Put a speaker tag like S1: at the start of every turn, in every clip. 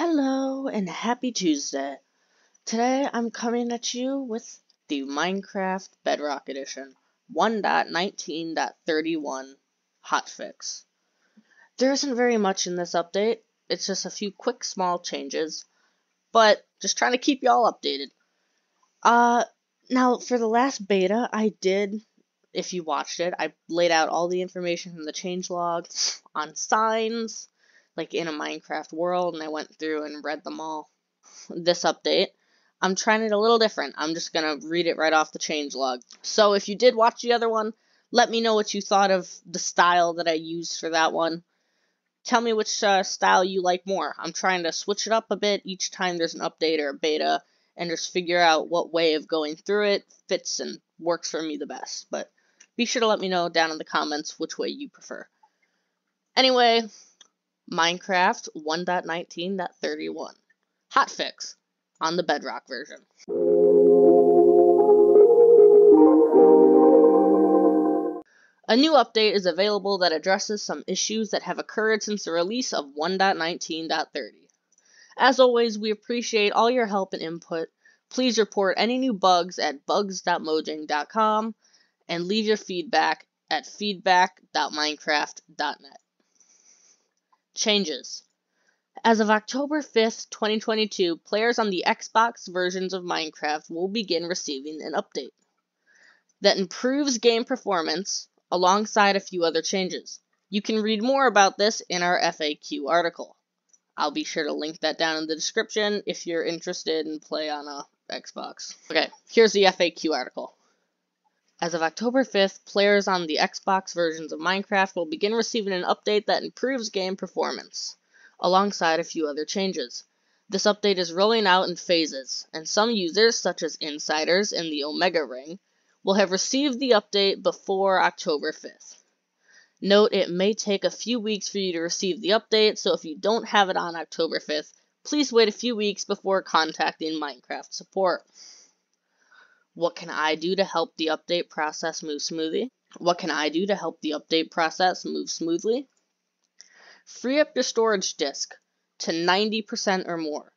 S1: Hello and happy Tuesday. Today I'm coming at you with the Minecraft Bedrock Edition 1.19.31 hotfix. There isn't very much in this update, it's just a few quick small changes, but just trying to keep y'all updated. Uh, now for the last beta, I did, if you watched it, I laid out all the information from the changelog on signs like in a Minecraft world, and I went through and read them all. This update, I'm trying it a little different. I'm just gonna read it right off the changelog. So if you did watch the other one, let me know what you thought of the style that I used for that one. Tell me which uh, style you like more. I'm trying to switch it up a bit each time there's an update or a beta, and just figure out what way of going through it fits and works for me the best. But be sure to let me know down in the comments which way you prefer. Anyway, Minecraft 1.19.31. Hotfix on the Bedrock version. A new update is available that addresses some issues that have occurred since the release of 1.19.30. As always, we appreciate all your help and input. Please report any new bugs at bugs.mojang.com and leave your feedback at feedback.minecraft.net. Changes. As of October 5th, 2022, players on the Xbox versions of Minecraft will begin receiving an update that improves game performance alongside a few other changes. You can read more about this in our FAQ article. I'll be sure to link that down in the description if you're interested in play on a Xbox. Okay, here's the FAQ article. As of October 5th, players on the Xbox versions of Minecraft will begin receiving an update that improves game performance, alongside a few other changes. This update is rolling out in phases, and some users, such as insiders in the Omega Ring, will have received the update before October 5th. Note it may take a few weeks for you to receive the update, so if you don't have it on October 5th, please wait a few weeks before contacting Minecraft support. What can I do to help the update process move smoothly? What can I do to help the update process move smoothly? Free up your storage disk to 90% or more.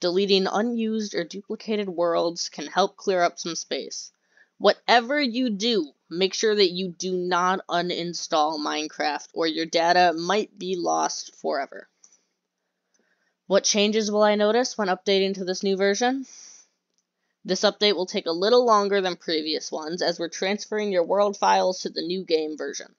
S1: Deleting unused or duplicated worlds can help clear up some space. Whatever you do, make sure that you do not uninstall Minecraft or your data might be lost forever. What changes will I notice when updating to this new version? This update will take a little longer than previous ones as we're transferring your world files to the new game version.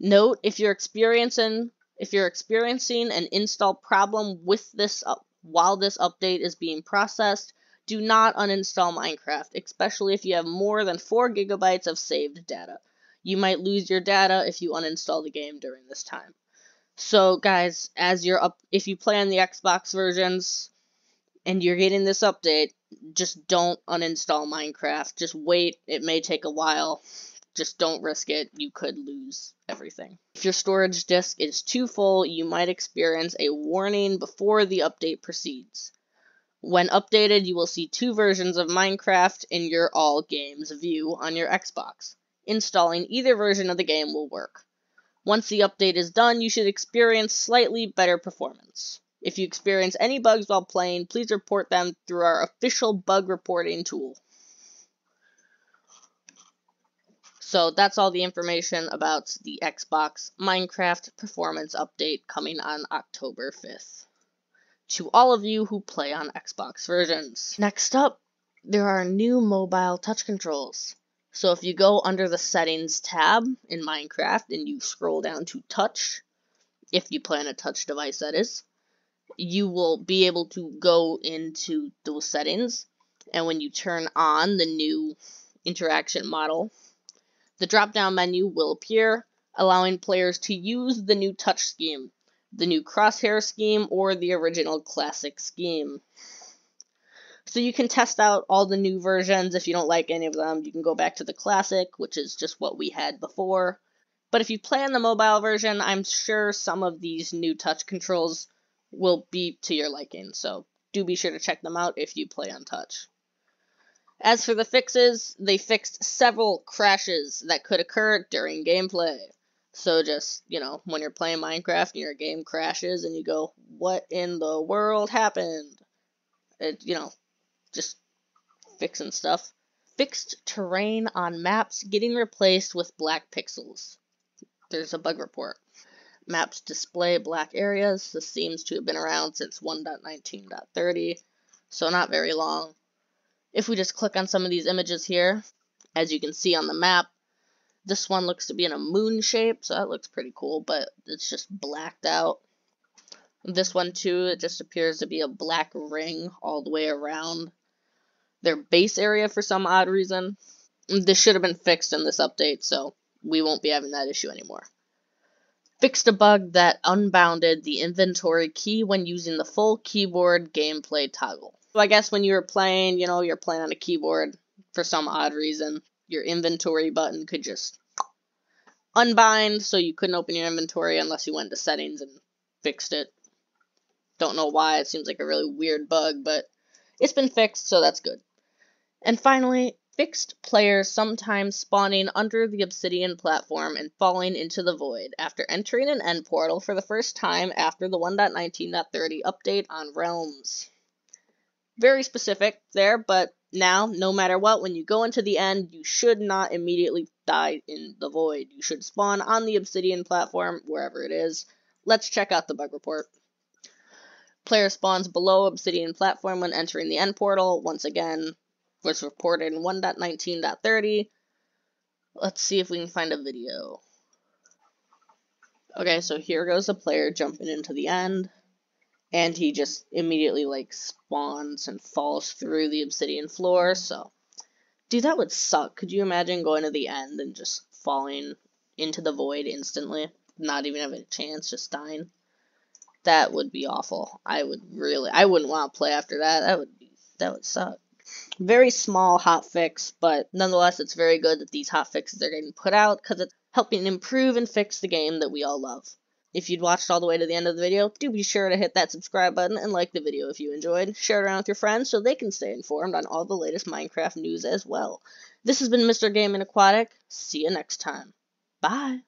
S1: Note if you're experiencing if you're experiencing an install problem with this up, while this update is being processed, do not uninstall Minecraft, especially if you have more than 4 gigabytes of saved data. You might lose your data if you uninstall the game during this time. So guys, as you're up if you play on the Xbox versions and you're getting this update, just don't uninstall Minecraft. Just wait. It may take a while. Just don't risk it. You could lose everything. If your storage disk is too full, you might experience a warning before the update proceeds. When updated, you will see two versions of Minecraft in your All Games view on your Xbox. Installing either version of the game will work. Once the update is done, you should experience slightly better performance. If you experience any bugs while playing, please report them through our official bug reporting tool. So that's all the information about the Xbox Minecraft Performance Update coming on October 5th. To all of you who play on Xbox versions. Next up, there are new mobile touch controls. So if you go under the Settings tab in Minecraft and you scroll down to Touch, if you play on a touch device that is, you will be able to go into those settings. And when you turn on the new interaction model the drop down menu will appear allowing players to use the new touch scheme the new crosshair scheme or the original classic scheme. So you can test out all the new versions. If you don't like any of them you can go back to the classic which is just what we had before. But if you play on the mobile version i'm sure some of these new touch controls will be to your liking, so do be sure to check them out if you play on touch. As for the fixes, they fixed several crashes that could occur during gameplay. So just, you know, when you're playing Minecraft and your game crashes and you go, what in the world happened? It, you know, just fixing stuff. Fixed terrain on maps getting replaced with black pixels. There's a bug report. Maps display black areas. This seems to have been around since 1.19.30, so not very long. If we just click on some of these images here, as you can see on the map, this one looks to be in a moon shape, so that looks pretty cool, but it's just blacked out. This one too, it just appears to be a black ring all the way around their base area for some odd reason. This should have been fixed in this update, so we won't be having that issue anymore. Fixed a bug that unbounded the inventory key when using the full keyboard gameplay toggle. So I guess when you were playing, you know, you're playing on a keyboard for some odd reason, your inventory button could just unbind so you couldn't open your inventory unless you went to settings and fixed it. Don't know why, it seems like a really weird bug, but it's been fixed, so that's good. And finally, fixed players sometimes spawning under the obsidian platform and falling into the void after entering an end portal for the first time after the 1.19.30 update on Realms very specific there, but now, no matter what, when you go into the end, you should not immediately die in the void. You should spawn on the obsidian platform, wherever it is. Let's check out the bug report. Player spawns below obsidian platform when entering the end portal. Once again, was reported in 1.19.30. Let's see if we can find a video. Okay, so here goes the player jumping into the end and he just immediately like spawns and falls through the obsidian floor. So, dude, that would suck. Could you imagine going to the end and just falling into the void instantly, not even having a chance, just dying? That would be awful. I would really, I wouldn't want to play after that. That would be, that would suck. Very small hot fix, but nonetheless, it's very good that these hot fixes are getting put out because it's helping improve and fix the game that we all love. If you'd watched all the way to the end of the video, do be sure to hit that subscribe button and like the video if you enjoyed. Share it around with your friends so they can stay informed on all the latest Minecraft news as well. This has been Mr. Gaming Aquatic. See you next time. Bye.